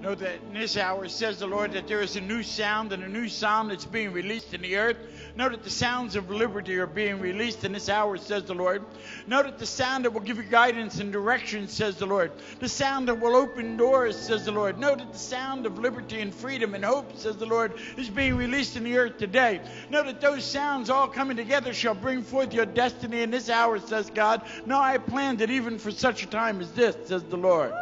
Know that in this hour, says the Lord, that there is a new sound and a new sound that's being released in the earth. Know that the sounds of liberty are being released in this hour, says the Lord. Know that the sound that will give you guidance and direction, says the Lord. The sound that will open doors, says the Lord. Know that the sound of liberty and freedom and hope, says the Lord, is being released in the earth today. Know that those sounds all coming together shall bring forth your destiny in this hour, says God. No, I planned it even for such a time as this, says the Lord.